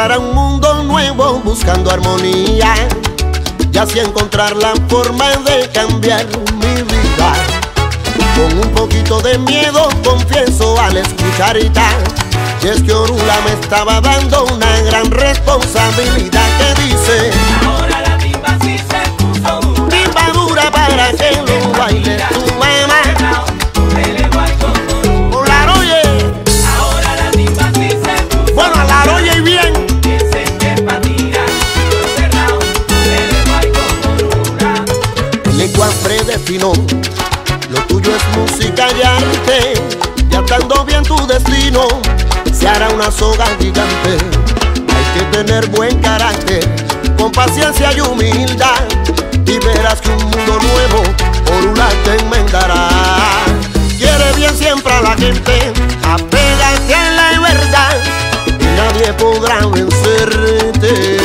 entrar a un mundo nuevo buscando armonía. Y así encontrar la forma de cambiar mi vida. Con un poquito de miedo confieso al escucharita, y es que Orula me estaba dando una gran responsabilidad. Que Lo tuyo es música y arte Y atando bien tu destino Se hará una soga gigante. Hay que tener buen carácter Con paciencia y humildad Y verás que un mundo nuevo Por una te enmendará. Quiere bien siempre a la gente Apégate a la verdad Y nadie podrá vencerte